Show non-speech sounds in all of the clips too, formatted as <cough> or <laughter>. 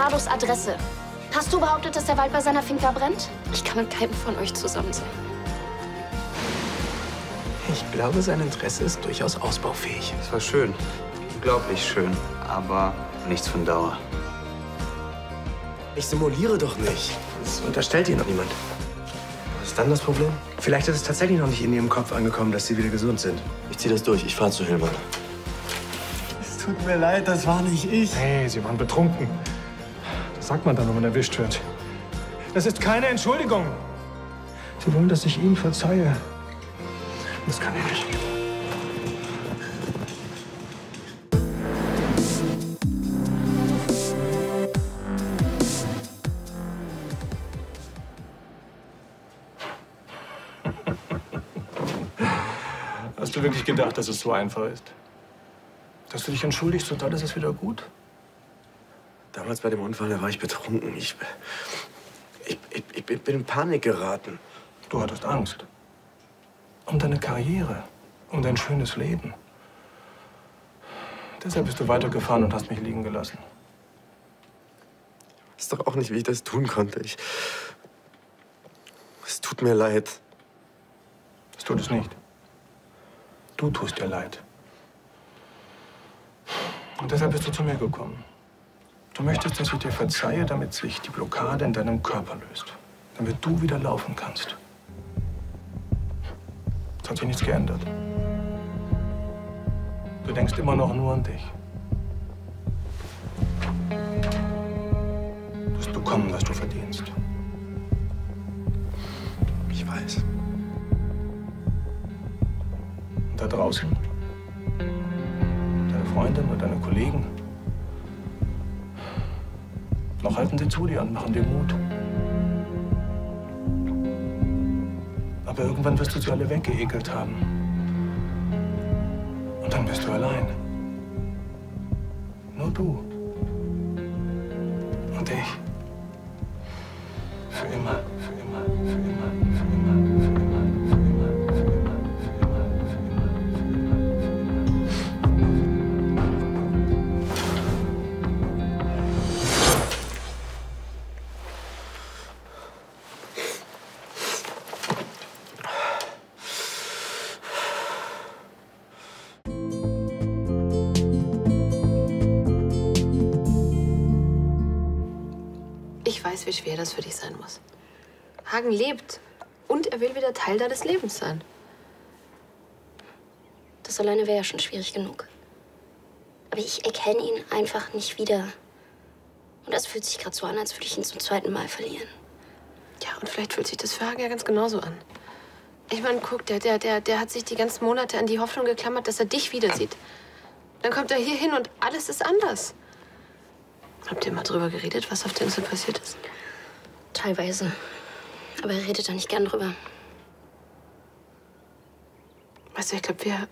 Ricardos Adresse. Hast du behauptet, dass der Wald bei seiner Finca brennt? Ich kann mit keinem von euch zusammen sein. Ich glaube, sein Interesse ist durchaus ausbaufähig. Es war schön. Unglaublich schön. Aber nichts von Dauer. Ich simuliere doch nicht. Das unterstellt Ihnen doch niemand. Was ist dann das Problem? Vielleicht ist es tatsächlich noch nicht in Ihrem Kopf angekommen, dass Sie wieder gesund sind. Ich ziehe das durch. Ich fahre zu Hillmann. Es tut mir leid, das war nicht ich. Hey, Sie waren betrunken. Sagt man dann, wenn man erwischt wird. Das ist keine Entschuldigung. Sie wollen, dass ich Ihnen verzeihe. Das kann ich nicht. Hast du wirklich gedacht, dass es so einfach ist? Dass du dich entschuldigst und dann ist es wieder gut? Damals bei dem Unfall, da war ich betrunken. Ich, ich, ich, ich bin in Panik geraten. Du hattest Angst. Um deine Karriere, um dein schönes Leben. Deshalb bist du weitergefahren und hast mich liegen gelassen. Weiß doch auch nicht, wie ich das tun konnte. Ich, es tut mir leid. Es tut es nicht. Du tust dir leid. Und deshalb bist du zu mir gekommen. Du möchtest, dass ich dir verzeihe, damit sich die Blockade in deinem Körper löst. Damit du wieder laufen kannst. Es hat sich nichts geändert. Du denkst immer noch nur an dich. Du wirst bekommen, was du verdienst. Ich weiß. Und da draußen? Deine Freundin und deine Kollegen? Noch halten sie zu dir und machen dir Mut. Aber irgendwann wirst du sie alle weggeekelt haben. Und dann bist du allein. Nur du. Und ich. Für immer, für immer, für immer, für immer, das für dich sein muss. Hagen lebt und er will wieder Teil deines Lebens sein. Das alleine wäre ja schon schwierig genug. Aber ich erkenne ihn einfach nicht wieder. Und das fühlt sich gerade so an, als würde ich ihn zum zweiten Mal verlieren. Ja, und vielleicht fühlt sich das für Hagen ja ganz genauso an. Ich meine, guck, der, der, der, der hat sich die ganzen Monate an die Hoffnung geklammert, dass er dich wieder sieht. Dann kommt er hier hin und alles ist anders. Habt ihr mal drüber geredet, was auf der Insel passiert ist? Teilweise. Aber er redet da nicht gern drüber. Weißt du, ich glaube, wir,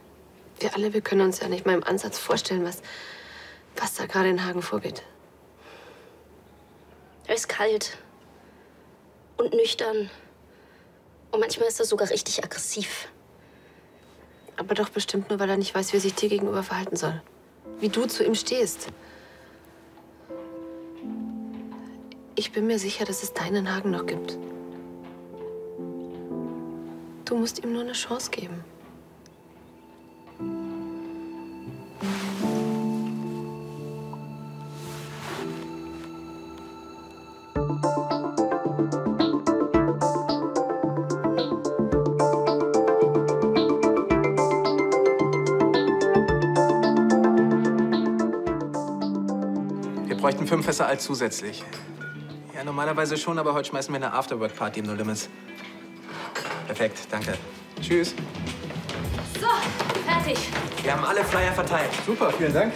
wir alle, wir können uns ja nicht mal im Ansatz vorstellen, was, was da gerade in Hagen vorgeht. Er ist kalt. Und nüchtern. Und manchmal ist er sogar richtig aggressiv. Aber doch bestimmt nur, weil er nicht weiß, wie er sich dir gegenüber verhalten soll. Wie du zu ihm stehst. Ich bin mir sicher, dass es deinen Hagen noch gibt. Du musst ihm nur eine Chance geben. Wir bräuchten fünf Fässer Alt zusätzlich. Normalerweise schon, aber heute schmeißen wir eine Afterwork-Party im No Limits. Perfekt, danke. Tschüss. So, fertig. Wir haben alle Flyer verteilt. Super, vielen Dank.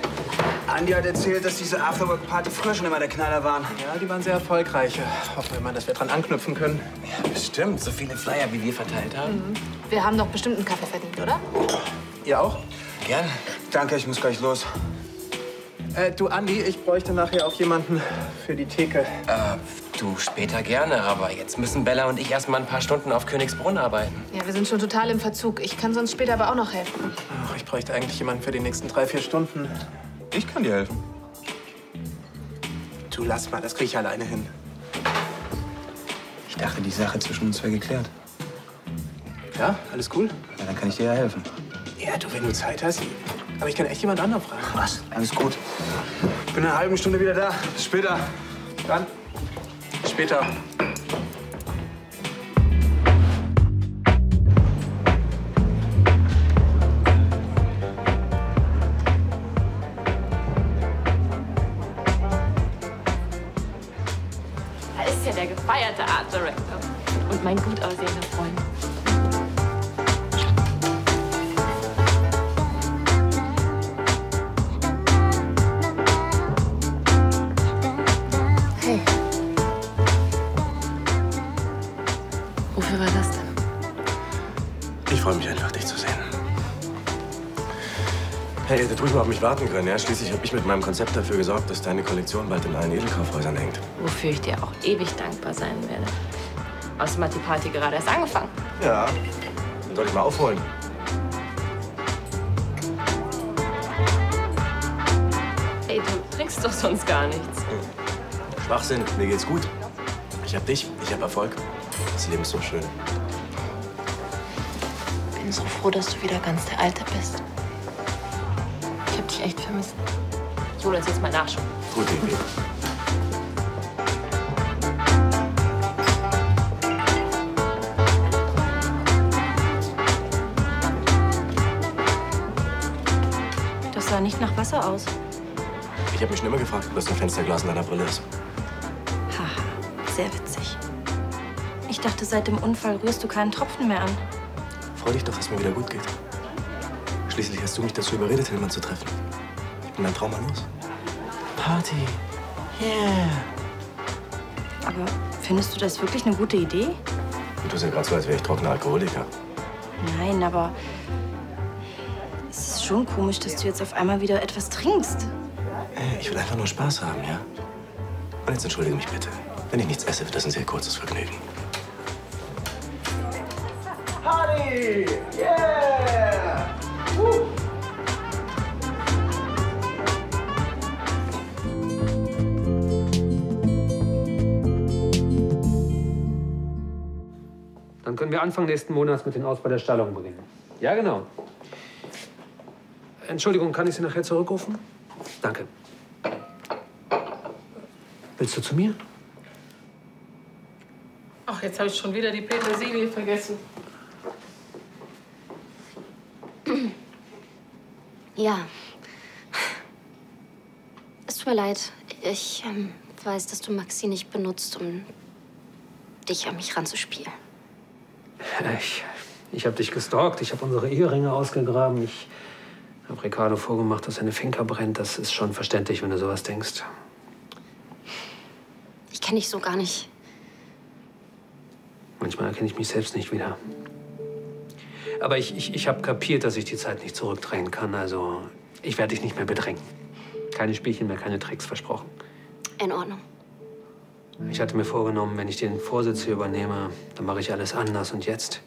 Andi hat erzählt, dass diese Afterwork-Party früher schon immer der Knaller waren. Ja, die waren sehr erfolgreich. Hoffen wir mal, dass wir dran anknüpfen können. Ja, bestimmt. So viele Flyer, wie wir verteilt haben. Wir haben doch bestimmt einen Kaffee verdient, oder? Ihr auch? Gern. Danke, ich muss gleich los. Äh, du, Andi, ich bräuchte nachher auch jemanden für die Theke. Äh, du später gerne, aber jetzt müssen Bella und ich erst mal ein paar Stunden auf Königsbrunn arbeiten. Ja, wir sind schon total im Verzug. Ich kann sonst später aber auch noch helfen. Ach, ich bräuchte eigentlich jemanden für die nächsten drei, vier Stunden. Ich kann dir helfen. Du lass mal, das krieg ich alleine hin. Ich dachte, die Sache zwischen uns wäre geklärt. Ja, alles cool? Ja, dann kann ich dir ja helfen. Ja, du, wenn du Zeit hast. Aber ich kann echt jemand anderen fragen. Was? Alles gut. Ich bin in einer halben Stunde wieder da. Bis später. Dann. Später. Da ist ja der gefeierte Art Director. Und mein gut aussehender ruhig mal auf mich warten können. Ja? Schließlich habe ich mit meinem Konzept dafür gesorgt, dass deine Kollektion bald in allen Edelkaufhäusern hängt. Wofür ich dir auch ewig dankbar sein werde. Außerdem hat die Party gerade erst angefangen. Ja. Dann soll ich mal aufholen. Ey, du trinkst doch sonst gar nichts. Schwachsinn, mir geht's gut. Ich hab dich, ich hab Erfolg. Das Leben ist so schön. bin so froh, dass du wieder ganz der Alte bist. Dich echt vermisst. Ich hole uns jetzt mal Nachschub. Gute Idee. Das sah nicht nach Wasser aus. Ich habe mich schon immer gefragt, was ein Fensterglas in deiner Brille ist. Haha, sehr witzig. Ich dachte, seit dem Unfall rührst du keinen Tropfen mehr an. Freu dich doch, dass mir wieder gut geht. Schließlich hast du mich dazu überredet, Hillmann zu treffen. Ich bin mein Trauma los. Party. Yeah. Aber findest du das wirklich eine gute Idee? Du tust ja gerade so, als wäre ich trockener Alkoholiker. Nein, aber es ist schon komisch, dass du jetzt auf einmal wieder etwas trinkst. Äh, Ich will einfach nur Spaß haben, ja? Und jetzt entschuldige mich bitte. Wenn ich nichts esse, wird das ein sehr kurzes Vergnügen. Party! Yeah! Dann können wir Anfang nächsten Monats mit dem Ausbau der Stallung beginnen. Ja, genau. Entschuldigung, kann ich Sie nachher zurückrufen? Danke. Willst du zu mir? Ach, jetzt habe ich schon wieder die Petersilie vergessen. Ja. Es tut mir leid. Ich ähm, weiß, dass du Maxi nicht benutzt, um dich an mich ranzuspielen. Ich, ich habe dich gestalkt, ich habe unsere Eheringe ausgegraben, ich habe Ricardo vorgemacht, dass seine Finca brennt. Das ist schon verständlich, wenn du sowas denkst. Ich kenne dich so gar nicht. Manchmal erkenne ich mich selbst nicht wieder. Aber ich, ich, ich habe kapiert, dass ich die Zeit nicht zurückdrehen kann. Also, ich werde dich nicht mehr bedrängen. Keine Spielchen mehr, keine Tricks, versprochen. In Ordnung. Ich hatte mir vorgenommen, wenn ich den Vorsitz hier übernehme, dann mache ich alles anders. Und jetzt?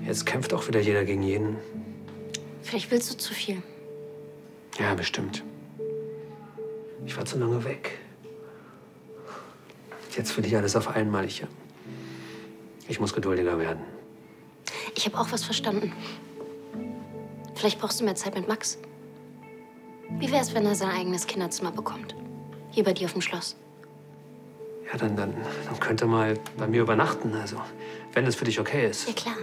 Jetzt kämpft auch wieder jeder gegen jeden. Vielleicht willst du zu viel. Ja, bestimmt. Ich war zu lange weg. Jetzt will ich alles auf einmal. Ich, ich muss geduldiger werden. Ich habe auch was verstanden. Vielleicht brauchst du mehr Zeit mit Max. Wie wär's, wenn er sein eigenes Kinderzimmer bekommt? Hier bei dir auf dem Schloss. Ja, dann, dann, dann könnte er mal bei mir übernachten. Also, wenn es für dich okay ist. Ja, klar.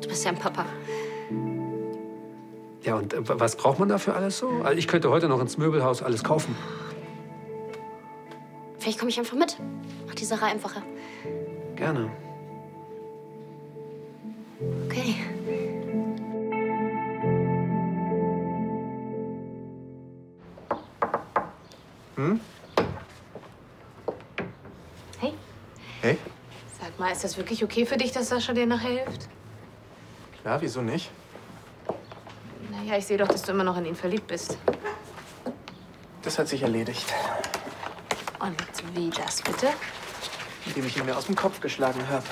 Du bist ja ein Papa. Ja, und äh, was braucht man dafür alles so? Also ich könnte heute noch ins Möbelhaus alles kaufen. Vielleicht komme ich einfach mit. Mach die Sache einfacher. Gerne. Mal, ist das wirklich okay für dich, dass Sascha dir nachher hilft? Klar, wieso nicht? Naja, ich sehe doch, dass du immer noch in ihn verliebt bist. Das hat sich erledigt. Und wie das bitte? Indem ich ihn mir aus dem Kopf geschlagen habe.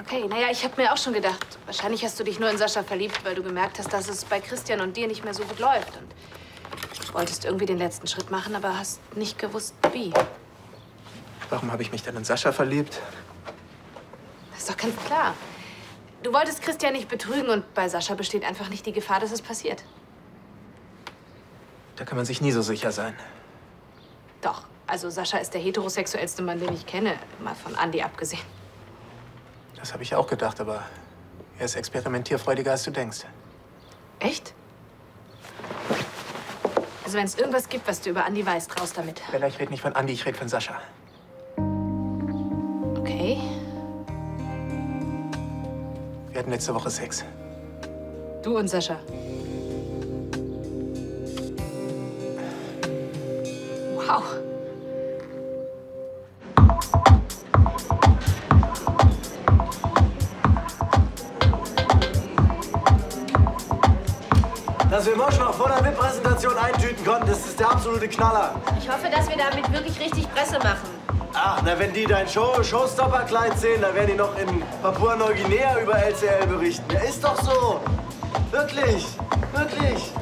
Okay, naja, ich habe mir auch schon gedacht, wahrscheinlich hast du dich nur in Sascha verliebt, weil du gemerkt hast, dass es bei Christian und dir nicht mehr so gut läuft. Und wolltest irgendwie den letzten Schritt machen, aber hast nicht gewusst, wie. Warum habe ich mich dann in Sascha verliebt? Das ist doch ganz klar. Du wolltest Christian nicht betrügen und bei Sascha besteht einfach nicht die Gefahr, dass es passiert. Da kann man sich nie so sicher sein. Doch. Also Sascha ist der heterosexuellste Mann, den ich kenne. Mal von Andy abgesehen. Das habe ich auch gedacht, aber er ist experimentierfreudiger, als du denkst. Echt? Also wenn es irgendwas gibt, was du über Andy weißt, raus damit. Bella, ich rede nicht von Andi, ich rede von Sascha. Wir hatten letzte Woche Sex. Du und Sascha. Wow. Dass wir Mosch noch vor der WIP-Präsentation eintüten konnten, das ist der absolute Knaller. Ich hoffe, dass wir damit wirklich richtig Presse machen. Ach, na, wenn die dein Show Showstopper-Kleid sehen, dann werden die noch in Papua-Neuguinea über LCL berichten. Ja, ist doch so. Wirklich. Wirklich.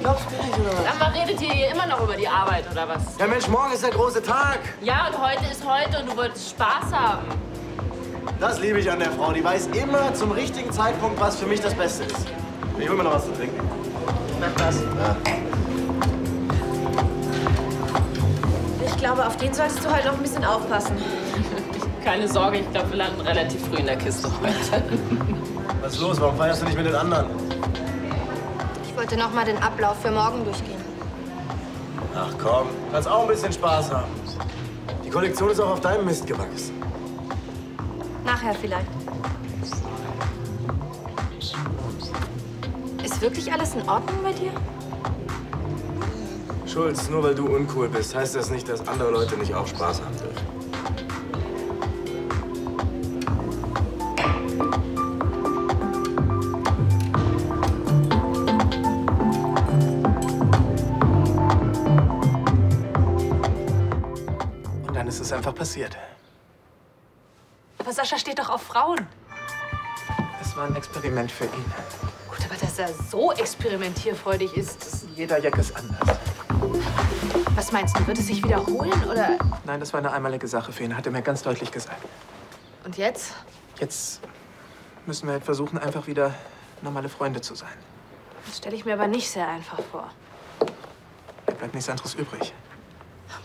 Glaubst du nicht, oder was? Aber redet ihr hier immer noch über die Arbeit, oder was? Ja, Mensch, morgen ist der große Tag. Ja, und heute ist heute und du wolltest Spaß haben. Das liebe ich an der Frau. Die weiß immer zum richtigen Zeitpunkt, was für mich das Beste ist. Ich hol mir noch was zu trinken. Mach das. Ja. Glaube, auf den solltest du halt noch ein bisschen aufpassen. Keine Sorge, ich glaube, wir landen relativ früh in der Kiste heute. Was ist los? Warum feierst du nicht mit den anderen? Ich wollte noch mal den Ablauf für morgen durchgehen. Ach komm, kannst auch ein bisschen Spaß haben. Die Kollektion ist auch auf deinem Mist gewachsen. Nachher vielleicht. Ist wirklich alles in Ordnung bei dir? Schulz, nur weil du uncool bist, heißt das nicht, dass andere Leute nicht auch Spaß haben dürfen. Und dann ist es einfach passiert. Aber Sascha steht doch auf Frauen. Es war ein Experiment für ihn. Gut, aber dass er so experimentierfreudig ist, das Jeder Jack ist anders. Was meinst du, wird es sich wiederholen oder? Nein, das war eine einmalige Sache für ihn, hat er mir ganz deutlich gesagt. Und jetzt? Jetzt müssen wir halt versuchen, einfach wieder normale Freunde zu sein. Das stelle ich mir aber nicht sehr einfach vor. Da bleibt nichts anderes übrig.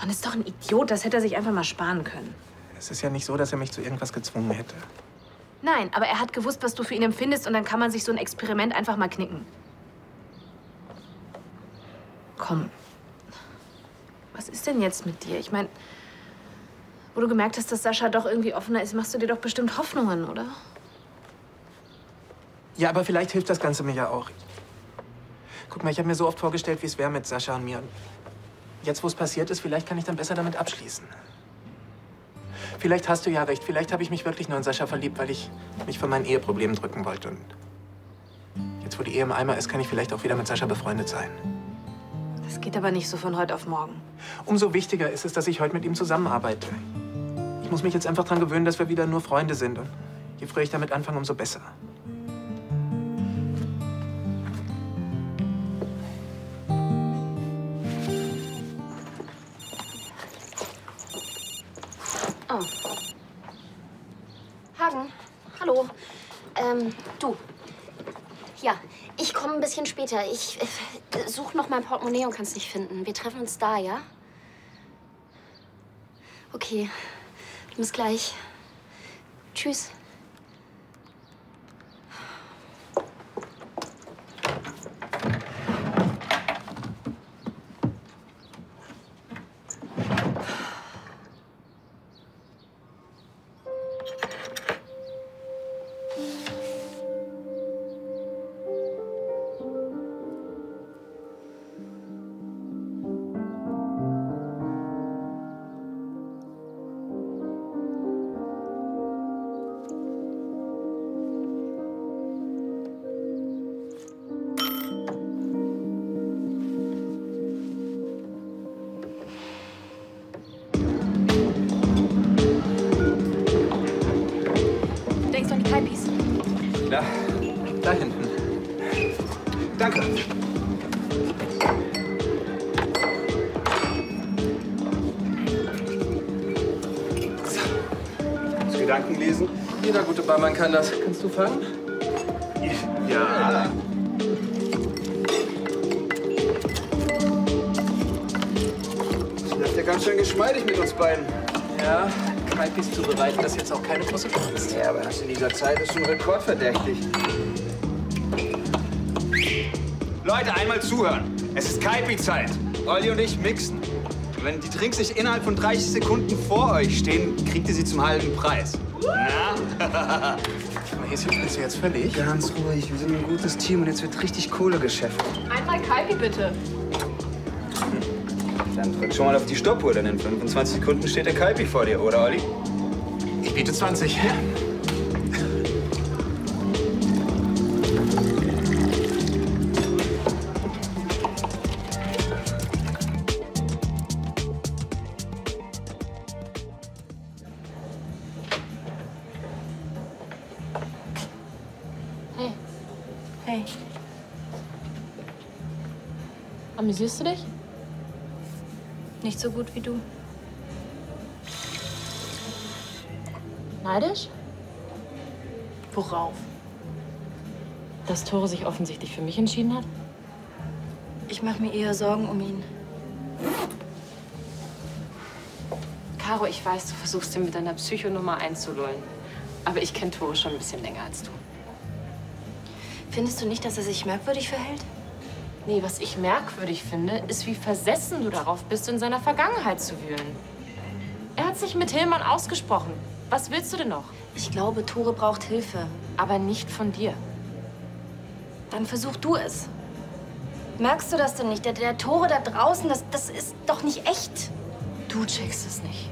Man ist doch ein Idiot, das hätte er sich einfach mal sparen können. Es ist ja nicht so, dass er mich zu irgendwas gezwungen hätte. Nein, aber er hat gewusst, was du für ihn empfindest und dann kann man sich so ein Experiment einfach mal knicken. Komm. Was ist denn jetzt mit dir? Ich meine, wo du gemerkt hast, dass Sascha doch irgendwie offener ist, machst du dir doch bestimmt Hoffnungen, oder? Ja, aber vielleicht hilft das Ganze mir ja auch. Guck mal, ich habe mir so oft vorgestellt, wie es wäre mit Sascha und mir. Jetzt, wo es passiert ist, vielleicht kann ich dann besser damit abschließen. Vielleicht hast du ja recht. Vielleicht habe ich mich wirklich nur in Sascha verliebt, weil ich mich von meinen Eheproblemen drücken wollte. Und jetzt, wo die Ehe im Eimer ist, kann ich vielleicht auch wieder mit Sascha befreundet sein. Das geht aber nicht so von heute auf morgen. Umso wichtiger ist es, dass ich heute mit ihm zusammenarbeite. Ich muss mich jetzt einfach daran gewöhnen, dass wir wieder nur Freunde sind. Und je früher ich damit anfange, umso besser. Oh. Hagen, hallo. Ähm, du. Ja, ich komme ein bisschen später. Ich äh, suche noch mein Portemonnaie und kann es nicht finden. Wir treffen uns da, ja? Okay. Bis gleich. Tschüss. Das. Kannst du fangen? Ja. Das läuft ja ganz schön geschmeidig mit uns beiden. Ja, Kaipis zu bereiten, das jetzt auch keine große Kunst. Ja, aber das in dieser Zeit ist schon rekordverdächtig. Leute, einmal zuhören. Es ist Kaipi-Zeit. Olli und ich mixen. Wenn die Drinks nicht innerhalb von 30 Sekunden vor euch stehen, kriegt ihr sie zum halben Preis. Na? <laughs> Bist du jetzt völlig? Ganz ruhig, wir sind ein gutes Team und jetzt wird richtig Kohle geschäft. Einmal Kaipi bitte. Dann drück schon mal auf die Stoppuhr, denn in 25 Sekunden steht der Kaipi vor dir, oder Olli? Ich biete 20. Hey, amüsierst du dich? nicht so gut wie du. Neidisch? Worauf? Dass Tore sich offensichtlich für mich entschieden hat? Ich mache mir eher Sorgen um ihn. Caro, ich weiß, du versuchst ihn mit deiner Psychonummer einzulullen. Aber ich kenne Tore schon ein bisschen länger als du. Findest du nicht, dass er sich merkwürdig verhält? Nee, was ich merkwürdig finde, ist, wie versessen du darauf bist, in seiner Vergangenheit zu wühlen. Er hat sich mit Hillmann ausgesprochen. Was willst du denn noch? Ich glaube, Tore braucht Hilfe. Aber nicht von dir. Dann versuch du es. Merkst du das denn nicht? Der, der Tore da draußen, das, das ist doch nicht echt. Du checkst es nicht.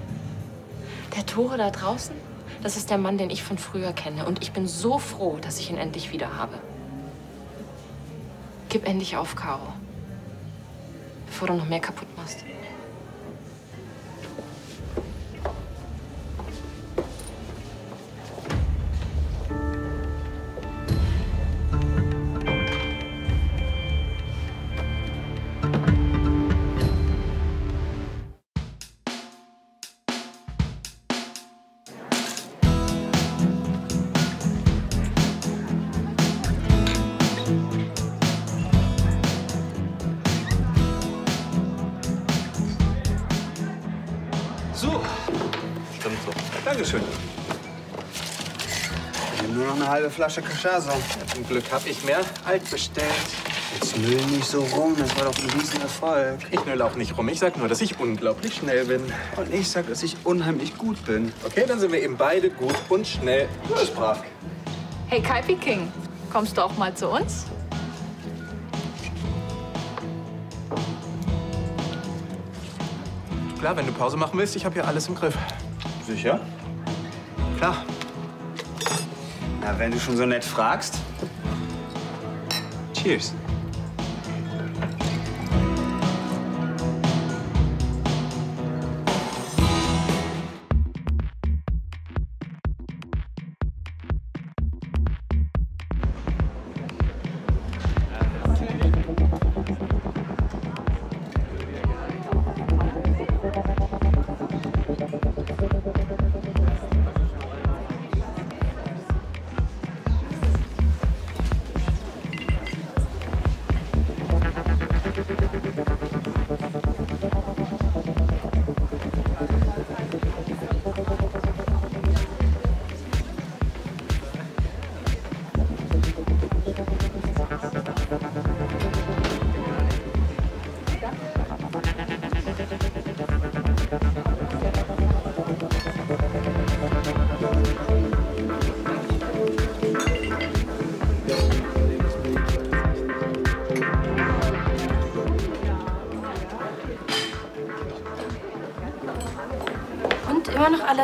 Der Tore da draußen, das ist der Mann, den ich von früher kenne. Und ich bin so froh, dass ich ihn endlich wieder habe. Gib endlich auf, Caro. Bevor du noch mehr kaputt machst. Halbe Flasche Cachaça. Zum Glück habe ich mehr alt bestellt. Jetzt nöll nicht so rum, das war doch ein Riesenerfolg. Ich nöll auch nicht rum. Ich sag nur, dass ich unglaublich schnell bin. Und ich sag, dass ich unheimlich gut bin. Okay, dann sind wir eben beide gut und schnell. Das ist brav. Hey, Kaipi King, kommst du auch mal zu uns? Klar, wenn du Pause machen willst, ich habe hier alles im Griff. Sicher? Klar. Na, wenn du schon so nett fragst. Cheers.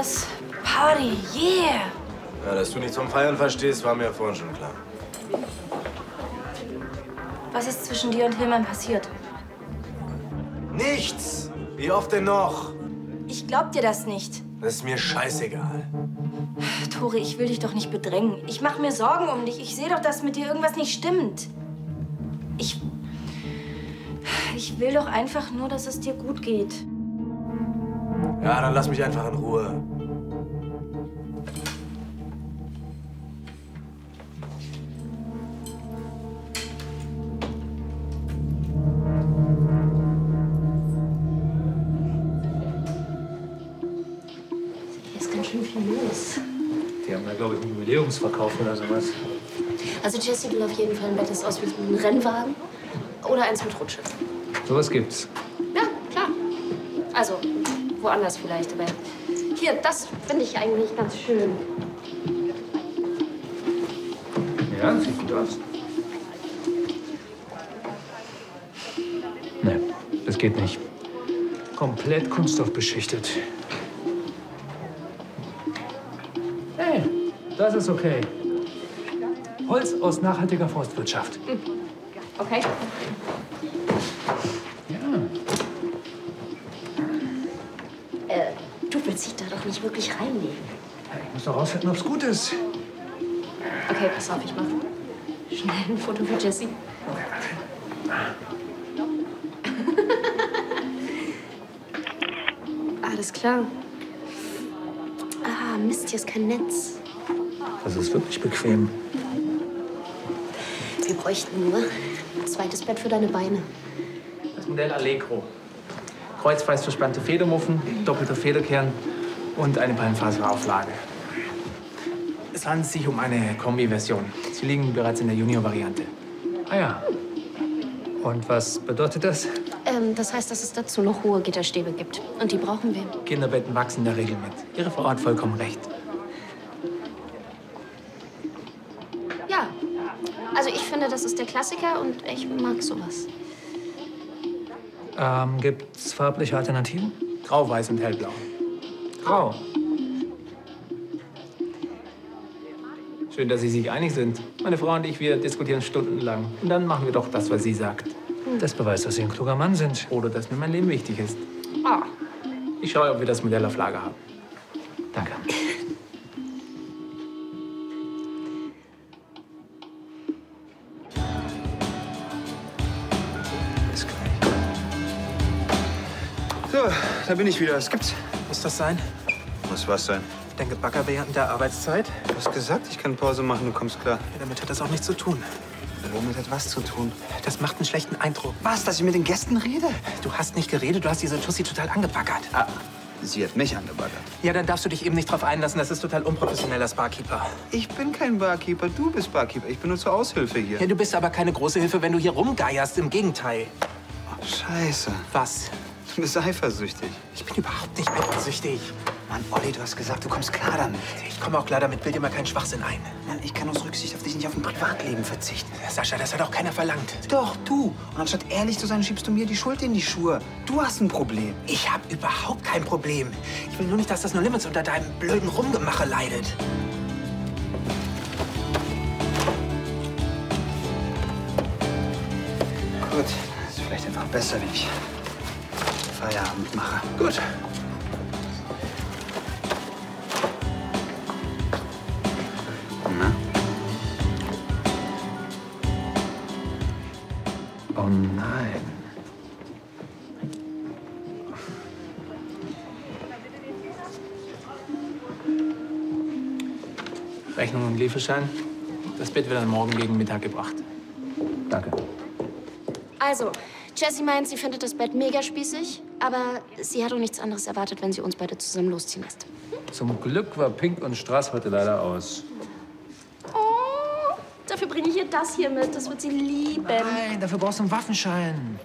Alles Party, yeah! Ja, dass du nicht zum Feiern verstehst, war mir ja vorhin schon klar. Was ist zwischen dir und Hillmann passiert? Nichts! Wie oft denn noch? Ich glaub dir das nicht. Das ist mir scheißegal. Tore, ich will dich doch nicht bedrängen. Ich mache mir Sorgen um dich. Ich sehe doch, dass mit dir irgendwas nicht stimmt. Ich. Ich will doch einfach nur, dass es dir gut geht. Ja, dann lass mich einfach in Ruhe. Einen Jubiläumsverkauf oder sowas. Also Jessie will auf jeden Fall ein Bett, das aussieht wie ein Rennwagen. Oder eins mit Rutsche. Sowas gibt's. Ja, klar. Also, woanders vielleicht, aber hier, das finde ich eigentlich ganz schön. Ja, sieht gut aus. Nee, das geht nicht. Komplett kunststoffbeschichtet. Hey, das ist okay. Holz aus nachhaltiger Forstwirtschaft. Okay. Äh, du willst dich da doch nicht wirklich reinlegen. Ich muss doch rausfinden, ob's gut ist. Okay, pass auf, ich mache schnell ein Foto für Jessie. Alles klar. Ah, Mist, hier ist kein Netz. Das ist wirklich bequem. Wir bräuchten nur ein zweites Bett für deine Beine. Das Modell Allegro. Kreuzfreis verspannte Federmuffen, doppelter Federkern und eine Palmfaserauflage. Es handelt sich um eine Kombi-Version. Sie liegen bereits in der Junior-Variante. Ah ja. Und was bedeutet das? Ähm, das heißt, dass es dazu noch hohe Gitterstäbe gibt. Und die brauchen wir. Kinderbetten wachsen in der Regel mit. Ihre Frau hat vollkommen recht. Klassiker und ich mag sowas. Ähm, gibt's farbliche Alternativen? Grau, weiß und hellblau. Grau. Schön, dass Sie sich einig sind. Meine Frau und ich, wir diskutieren stundenlang. Und dann machen wir doch das, was sie sagt. Das beweist, dass Sie ein kluger Mann sind. Oder dass mir mein Leben wichtig ist. Ah. Ich schaue, ob wir das Modell auf Lager haben. Danke. <laughs> da bin ich wieder. Was gibt's? Muss das sein? Muss was sein? Dein Gebacker während der Arbeitszeit? Du hast gesagt, ich kann Pause machen, du kommst klar. Ja, damit hat das auch nichts zu tun. Womit hat was zu tun? Das macht einen schlechten Eindruck. Was, dass ich mit den Gästen rede? Du hast nicht geredet, du hast diese Tussi total angebaggert. Ah, sie hat mich angebaggert. Ja, dann darfst du dich eben nicht drauf einlassen. Das ist total unprofessionell als Barkeeper. Ich bin kein Barkeeper, du bist Barkeeper. Ich bin nur zur Aushilfe hier. Ja, du bist aber keine große Hilfe, wenn du hier rumgeierst. Im Gegenteil. Scheiße. Was? Du bist eifersüchtig. Ich bin überhaupt nicht eifersüchtig. Mann, Olli, du hast gesagt, du kommst klar damit. Ich komme auch klar damit. Bild dir mal keinen Schwachsinn ein. Mann, ich kann aus Rücksicht auf dich nicht auf ein Privatleben verzichten. Sascha, das hat auch keiner verlangt. Doch, du. Und anstatt ehrlich zu sein, schiebst du mir die Schuld in die Schuhe. Du hast ein Problem. Ich habe überhaupt kein Problem. Ich will nur nicht, dass das No Limits unter deinem blöden Rumgemache leidet. Gut, ist vielleicht einfach besser, wenn ich Feierabend mache. Gut. Na? Oh nein. Rechnung und Lieferschein. Das Bett wird dann morgen gegen Mittag gebracht. Danke. Also, Jessie meint, sie findet das Bett mega spießig, aber sie hat auch nichts anderes erwartet, wenn sie uns beide zusammen losziehen lässt. Zum Glück war Pink und Straß heute leider aus. Oh, dafür bringe ich ihr das hier mit. Das wird sie lieben. Nein, dafür brauchst du einen Waffenschein.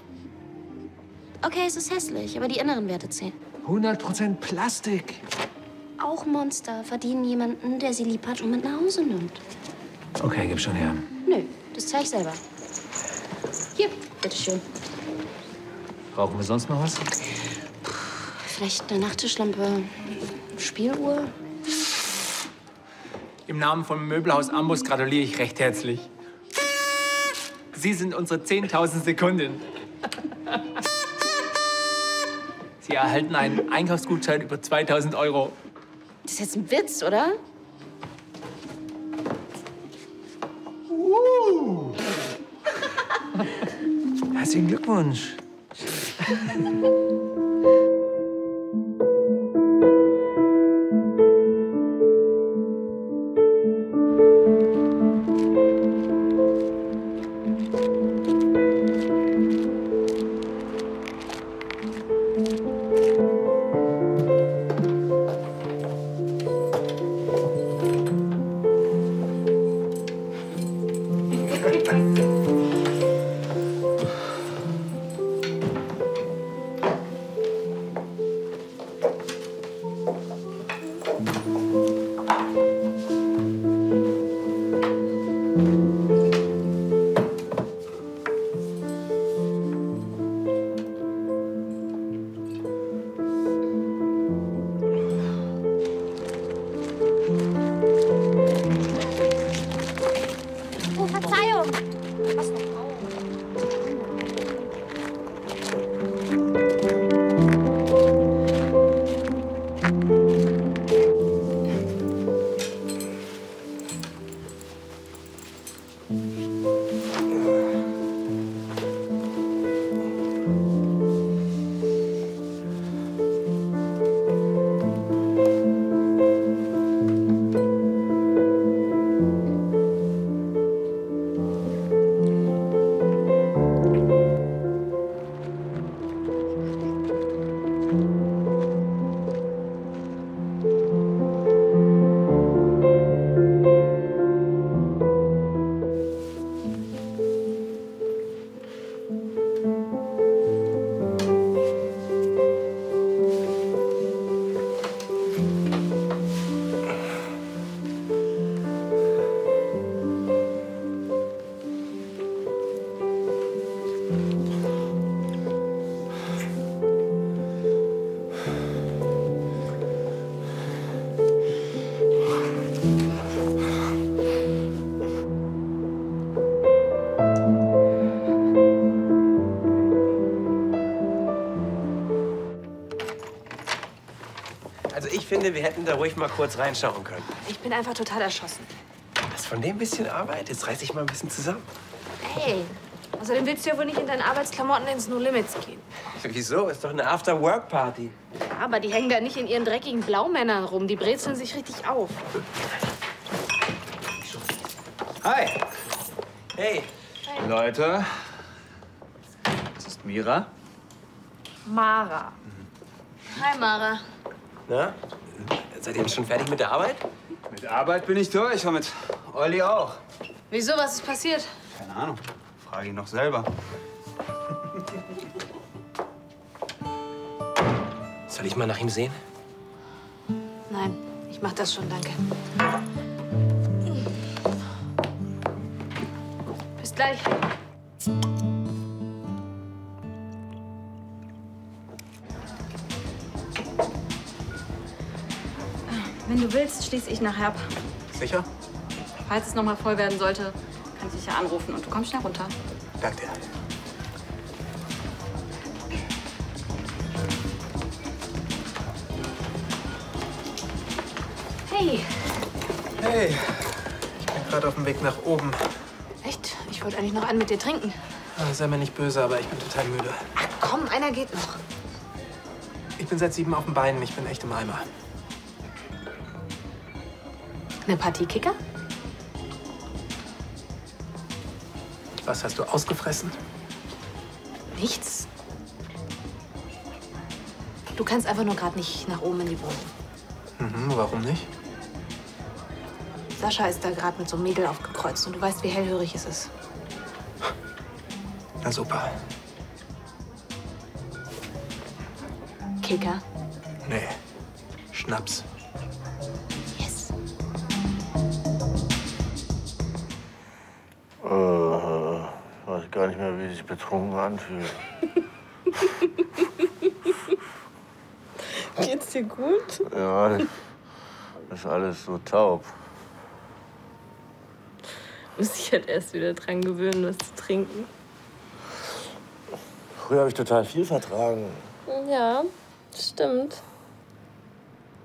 Okay, es ist hässlich, aber die inneren Werte zählen. 100% Plastik. Auch Monster verdienen jemanden, der sie lieb hat und mit nach Hause nimmt. Okay, gib schon her. Nö, das zeige ich selber. Hier, bitteschön. Brauchen wir sonst noch was? Vielleicht eine Nachttischlampe, Spieluhr. Im Namen von Möbelhaus Ambus gratuliere ich recht herzlich. Sie sind unsere 10.000 Sekunden. Sie erhalten einen Einkaufsgutschein über 2.000 Euro. Das ist jetzt ein Witz, oder? Herzlichen Glückwunsch. Thank you. Da ruhig mal kurz reinschauen können. Ich bin einfach total erschossen. Was von dem bisschen Arbeit? Jetzt reiß ich mal ein bisschen zusammen. Hey, außerdem willst du ja wohl nicht in deinen Arbeitsklamotten ins No Limits gehen. Wieso? Ist doch eine After-Work-Party. Ja, aber die hängen da nicht in ihren dreckigen Blaumännern rum. Die brezeln sich richtig auf. Hi. Hey. Leute. Das ist Mira. Mara. Hi, Mara. Na? Seid ihr jetzt schon fertig mit der Arbeit? Mit Arbeit bin ich durch und mit Olli auch. Wieso? Was ist passiert? Keine Ahnung. Frage ihn noch selber. Soll ich mal nach ihm sehen? Nein, ich mach das schon, danke. Bis gleich. Wenn du willst, schließe ich nachher ab. Sicher? Falls es noch mal voll werden sollte, kann ich dich ja anrufen und du kommst schnell runter. Danke dir. Hey. Hey, ich bin gerade auf dem Weg nach oben. Echt? Ich wollte eigentlich noch einen mit dir trinken. Ah, Sei mir nicht böse, aber ich bin total müde. Komm, einer geht noch. Ich bin seit sieben auf den Beinen. Ich bin echt im Eimer. Eine Partie Kicker? Was hast du ausgefressen? Nichts. Du kannst einfach nur gerade nicht nach oben in die Wohnung. Mhm, warum nicht? Sascha ist da gerade mit so einem Mädel aufgekreuzt und du weißt, wie hellhörig es ist. Na super. Kicker? Nee. Schnaps. Betrunken anfühlt. <laughs> Geht's dir gut? Ja, das ist alles so taub. Muss ich halt erst wieder dran gewöhnen, was zu trinken. Früher habe ich total viel vertragen. Ja, stimmt.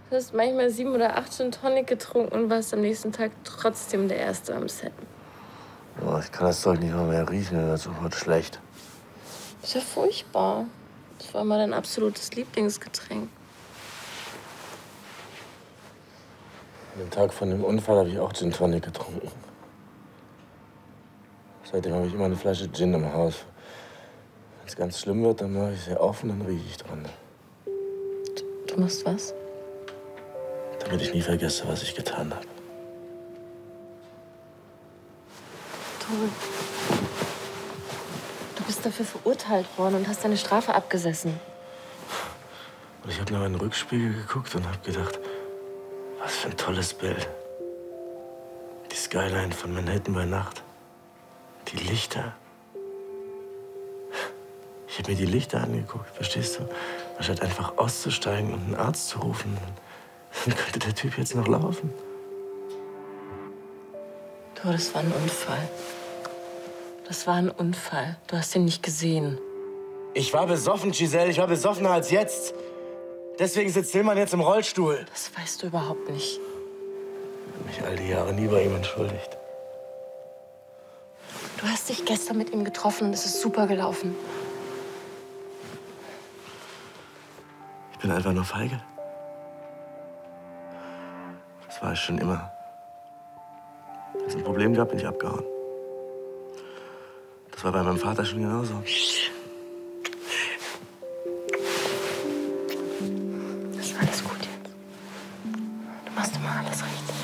Du hast manchmal sieben oder acht Gin Tonic getrunken und warst am nächsten Tag trotzdem der Erste am Set. Oh, ich kann das Zeug nicht mal mehr riechen, mir wird sofort schlecht. Ist ja furchtbar. Das war mal dein absolutes Lieblingsgetränk. An dem Tag von dem Unfall habe ich auch Gin Tonic getrunken. Seitdem habe ich immer eine Flasche Gin im Haus. Wenn es ganz schlimm wird, dann mache ich sie auf und dann rieche ich dran. Du machst was? Damit ich nie vergesse, was ich getan habe. Toll. Du bist dafür verurteilt worden und hast deine Strafe abgesessen. Und ich habe nur in den Rückspiegel geguckt und habe gedacht, was für ein tolles Bild. Die Skyline von Manhattan bei Nacht. Die Lichter. Ich habe mir die Lichter angeguckt, verstehst du? Anstatt einfach auszusteigen und einen Arzt zu rufen, <laughs> dann könnte der Typ jetzt noch laufen. Du, das war ein Unfall. Das war ein Unfall. Du hast ihn nicht gesehen. Ich war besoffen, Giselle. Ich war besoffener als jetzt. Deswegen sitzt Tillmann jetzt im Rollstuhl. Das weißt du überhaupt nicht. Ich habe mich all die Jahre nie bei ihm entschuldigt. Du hast dich gestern mit ihm getroffen und es ist super gelaufen. Ich bin einfach nur feige. Das war ich schon immer. Wenn es ein Problem gab, bin ich abgehauen. Das war bei meinem Vater schon genauso. Das ist alles gut jetzt. Du machst immer alles richtig.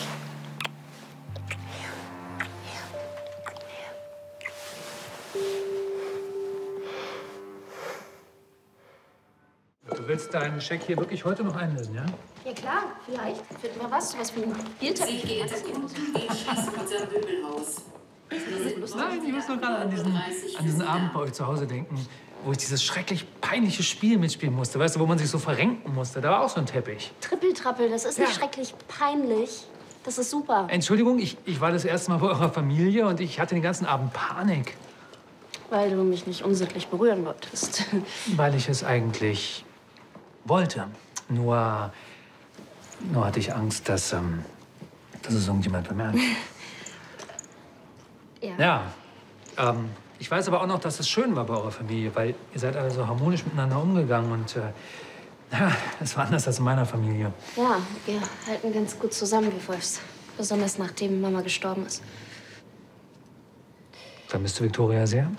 Du willst deinen Scheck hier wirklich heute noch einlösen, ja? Ja klar, vielleicht. Wird mal was, was für ein Bierteppich. Sie geht in die Schließputzer Möbelhaus. Nein, ich muss nur gerade an diesen, an diesen Abend bei euch zu Hause denken, wo ich dieses schrecklich peinliche Spiel mitspielen musste, weißt du, wo man sich so verrenken musste. Da war auch so ein Teppich. Trippeltrappel, das ist nicht schrecklich peinlich. Das ist super. Entschuldigung, ich, ich war das erste Mal bei eurer Familie und ich hatte den ganzen Abend Panik. Weil du mich nicht unsittlich berühren wolltest. <laughs> Weil ich es eigentlich wollte. Nur Nur hatte ich Angst, dass, ähm, dass es irgendjemand bemerkt. Ja. Ja. Ähm, ich weiß aber auch noch, dass es schön war bei eurer Familie, weil ihr seid alle so harmonisch miteinander umgegangen und äh, ja, <laughs> es war anders als in meiner Familie. Ja, wir halten ganz gut zusammen wie Wolfs. Besonders nachdem Mama gestorben ist. Vermisst du Victoria sehr?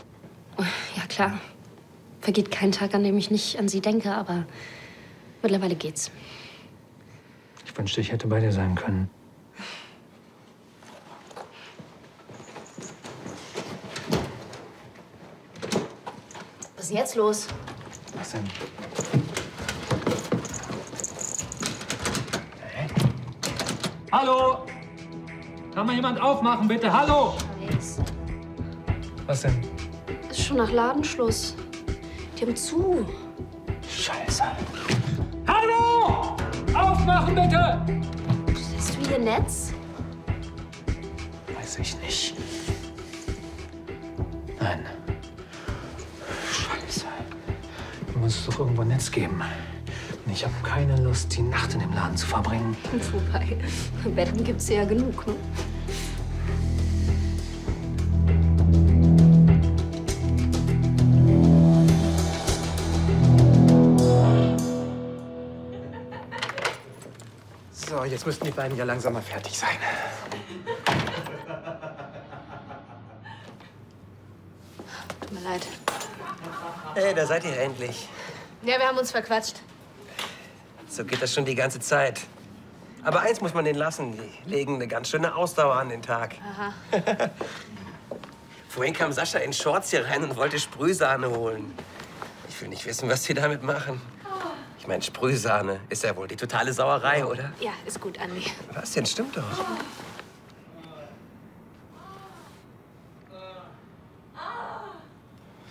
Ja, klar. Vergeht kein Tag, an dem ich nicht an sie denke, aber mittlerweile geht's. Ich wünschte, ich hätte bei dir sein können. Ist denn jetzt los? Was denn? Hallo? Kann mal jemand aufmachen, bitte? Hallo? Alex, Was denn? ist schon nach Ladenschluss. Die haben zu. Scheiße. Hallo! Aufmachen, bitte! Hast du ihr Netz? Weiß ich nicht. Nein. Muss es doch irgendwo ein Netz geben. Und ich habe keine Lust, die Nacht in dem Laden zu verbringen. Wobei, Betten gibt's ja genug, ne? So, jetzt müssten die beiden ja langsam mal fertig sein. Tut mir leid. Hey, da seid ihr endlich. Ja, wir haben uns verquatscht. So geht das schon die ganze Zeit. Aber eins muss man denen lassen, die legen eine ganz schöne Ausdauer an den Tag. Aha. <laughs> Vorhin kam Sascha in Shorts hier rein und wollte Sprühsahne holen. Ich will nicht wissen, was die damit machen. Ich meine, Sprühsahne ist ja wohl die totale Sauerei, oder? Ja, ist gut, Andi. Was denn? Stimmt doch.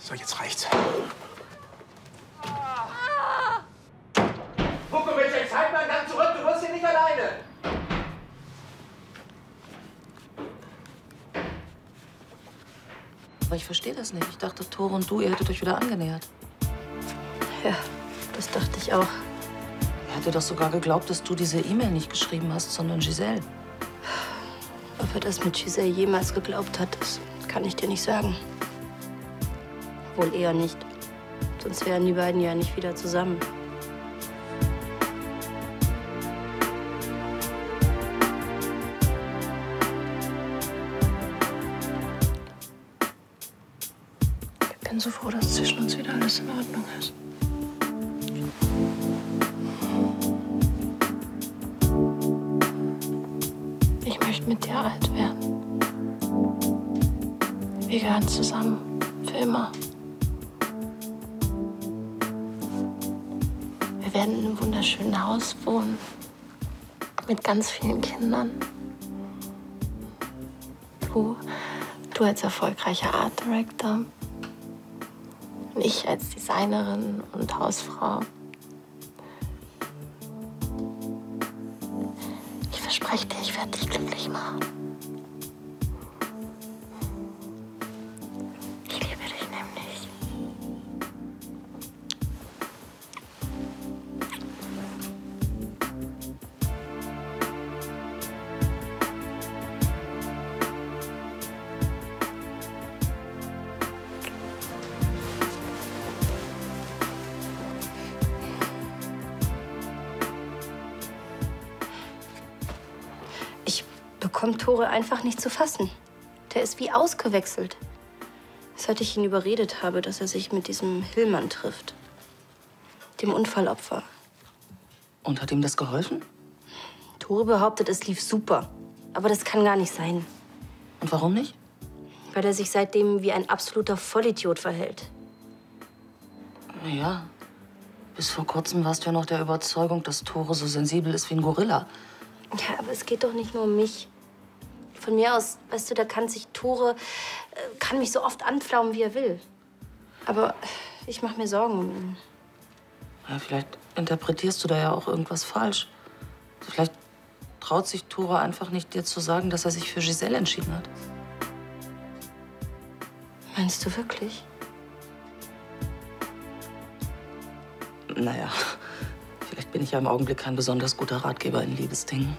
So, jetzt reicht's. Pukovic, jetzt halt mal Gang zurück, du musst hier nicht alleine. Aber ich verstehe das nicht. Ich dachte, Tore und du, ihr hättet euch wieder angenähert. Ja, das dachte ich auch. Er dir doch sogar geglaubt, dass du diese E-Mail nicht geschrieben hast, sondern Giselle. Ob er das mit Giselle jemals geglaubt hat, das kann ich dir nicht sagen. Wohl eher nicht. Sonst wären die beiden ja nicht wieder zusammen. Ich bin so froh, dass zwischen uns wieder alles in Ordnung ist. Ich möchte mit dir alt werden. Wir gehören zusammen. Für immer. Wunderschönen Haus wohnen. Mit ganz vielen Kindern. Du, du als erfolgreicher Art Director. Und ich als Designerin und Hausfrau. Tore einfach nicht zu fassen. Der ist wie ausgewechselt. Seit ich ihn überredet habe, dass er sich mit diesem Hillmann trifft. Dem Unfallopfer. Und hat ihm das geholfen? Tore behauptet, es lief super. Aber das kann gar nicht sein. Und warum nicht? Weil er sich seitdem wie ein absoluter Vollidiot verhält. Naja, bis vor kurzem warst du ja noch der Überzeugung, dass Tore so sensibel ist wie ein Gorilla. Ja, aber es geht doch nicht nur um mich. Von mir aus, weißt du, da kann sich Tore, äh, kann mich so oft anflaumen, wie er will. Aber ich mache mir Sorgen um ihn. Ja, vielleicht interpretierst du da ja auch irgendwas falsch. Vielleicht traut sich Tore einfach nicht, dir zu sagen, dass er sich für Giselle entschieden hat. Meinst du wirklich? Naja, <laughs> Vielleicht bin ich ja im Augenblick kein besonders guter Ratgeber in Liebesdingen.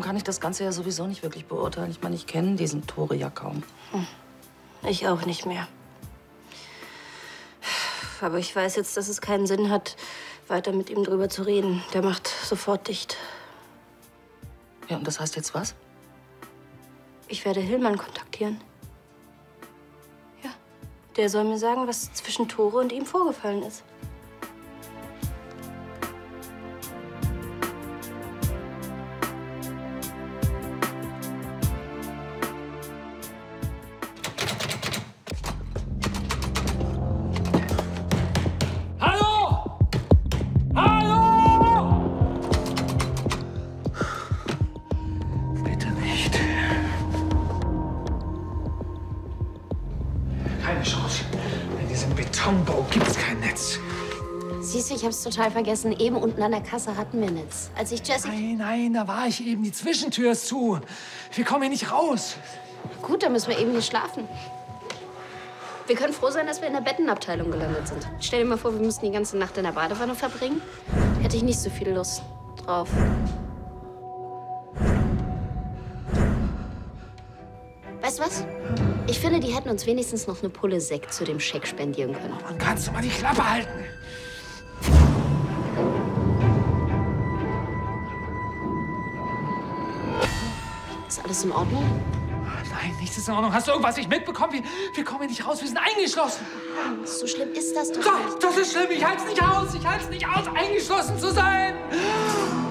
Genommen kann ich das Ganze ja sowieso nicht wirklich beurteilen. Ich meine, ich kenne diesen Tore ja kaum. Ich auch nicht mehr. Aber ich weiß jetzt, dass es keinen Sinn hat, weiter mit ihm drüber zu reden. Der macht sofort dicht. Ja, und das heißt jetzt was? Ich werde Hillmann kontaktieren. Ja. Der soll mir sagen, was zwischen Tore und ihm vorgefallen ist. Hab's total vergessen. Eben unten an der Kasse hatten wir Netz. Als ich Jessie... Nein, nein, da war ich eben. Die Zwischentür ist zu. Wir kommen hier nicht raus. Gut, dann müssen wir eben nicht schlafen. Wir können froh sein, dass wir in der Bettenabteilung gelandet sind. Stell dir mal vor, wir müssten die ganze Nacht in der Badewanne verbringen. Hätte ich nicht so viel Lust drauf. Weißt du was? Ich finde, die hätten uns wenigstens noch eine Pulle Sekt zu dem Scheck spendieren können. Man kannst du mal die Klappe halten. Ist alles in Ordnung? Nein, nichts ist in Ordnung. Hast du irgendwas nicht mitbekommen? Wir, wir kommen hier nicht raus. Wir sind eingeschlossen. So schlimm ist das doch Doch, das ist schlimm. Ich halte es nicht aus. Ich halte es nicht aus, eingeschlossen zu sein.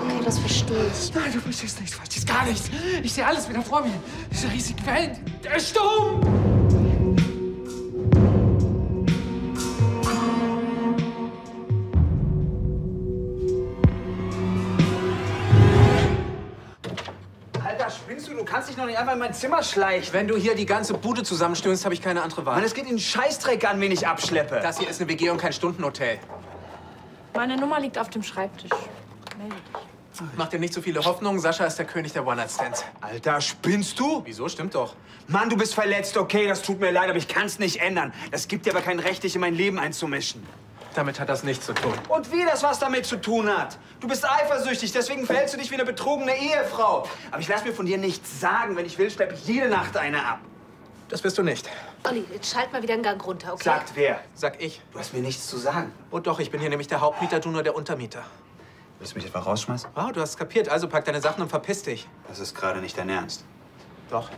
Okay, das verstehe ich. Nein, du verstehst nichts. Du verstehst gar nichts. Ich sehe alles wieder vor mir. Diese riesigen Wellen. Der Sturm. Dich noch nicht einfach in mein Zimmer schleichen. Wenn du hier die ganze Bude zusammenstöhnst, habe ich keine andere Wahl. Mann, es geht Ihnen Scheißdreck an, wen ich abschleppe. Das hier ist eine WG und kein Stundenhotel. Meine Nummer liegt auf dem Schreibtisch. Melde dich. Mach dir nicht so viele Hoffnungen. Sascha ist der König der One-Night-Stands. Alter, spinnst du? Wieso? Stimmt doch. Mann, du bist verletzt, okay, das tut mir leid, aber ich kann's nicht ändern. Das gibt dir aber kein Recht, dich in mein Leben einzumischen. Damit hat das nichts zu tun. Und wie das was damit zu tun hat? Du bist eifersüchtig, deswegen verhältst du dich wie eine betrogene Ehefrau. Aber ich lass mir von dir nichts sagen. Wenn ich will, schleppe ich jede Nacht eine ab. Das bist du nicht. Olli, jetzt schalt mal wieder einen Gang runter, okay? Sagt wer? Sag ich. Du hast mir nichts zu sagen. Oh doch, ich bin hier nämlich der Hauptmieter, du nur der Untermieter. Willst du mich etwa rausschmeißen? Ah, du hast kapiert. Also pack deine Sachen und verpiss dich. Das ist gerade nicht dein Ernst. Doch.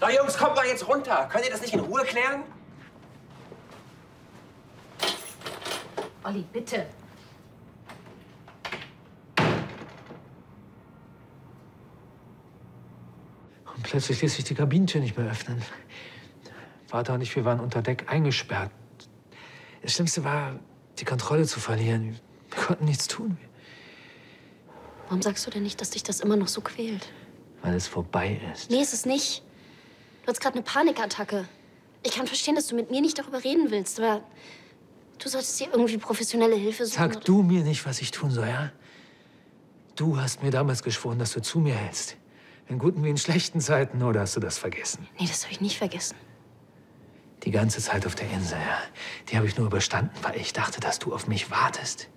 Na Jungs, kommt mal jetzt runter. Könnt ihr das nicht in Ruhe klären? Olli, bitte. Und plötzlich ließ sich die Kabinentür nicht mehr öffnen. Vater und ich, wir waren unter Deck eingesperrt. Das Schlimmste war, die Kontrolle zu verlieren. Wir konnten nichts tun, Warum sagst du denn nicht, dass dich das immer noch so quält? weil es vorbei ist. Nee, ist es nicht. Du hast gerade eine Panikattacke. Ich kann verstehen, dass du mit mir nicht darüber reden willst, aber du solltest dir irgendwie professionelle Hilfe suchen. Sag du mir nicht, was ich tun soll, ja? Du hast mir damals geschworen, dass du zu mir hältst. In guten wie in schlechten Zeiten, oder hast du das vergessen? Nee, das habe ich nicht vergessen. Die ganze Zeit auf der Insel, ja. Die habe ich nur überstanden, weil ich dachte, dass du auf mich wartest.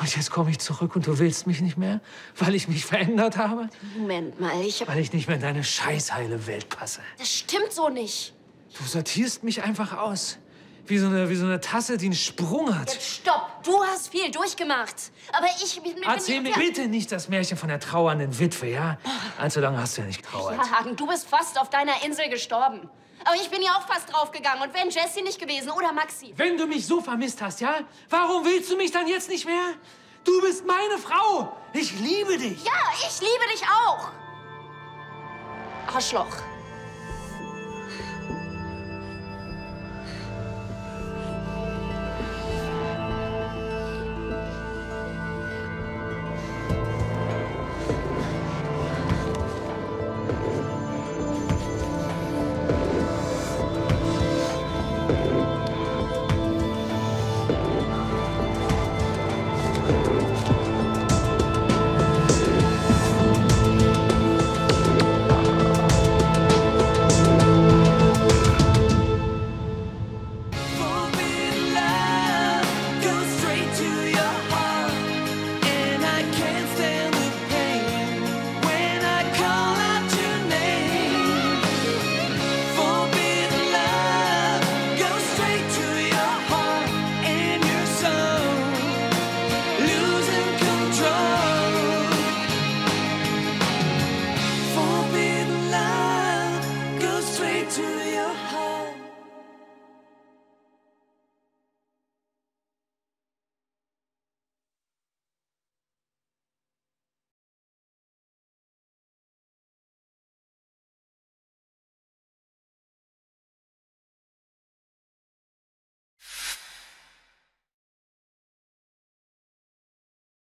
Und jetzt komme ich zurück und du willst mich nicht mehr, weil ich mich verändert habe? Moment mal, ich hab... Weil ich nicht mehr in deine scheißheile Welt passe. Das stimmt so nicht. Du sortierst mich einfach aus. Wie so eine, wie so eine Tasse, die einen Sprung hat. Jetzt stopp. Du hast viel durchgemacht. Aber ich bin... Erzähl mir bitte nicht das Märchen von der trauernden Witwe, ja? Allzu lange hast du ja nicht getrauert. Ja, Hagen, du bist fast auf deiner Insel gestorben. Aber ich bin ja auch fast draufgegangen. Und wenn Jessie nicht gewesen oder Maxi. Wenn du mich so vermisst hast, ja? Warum willst du mich dann jetzt nicht mehr? Du bist meine Frau. Ich liebe dich. Ja, ich liebe dich auch. Arschloch.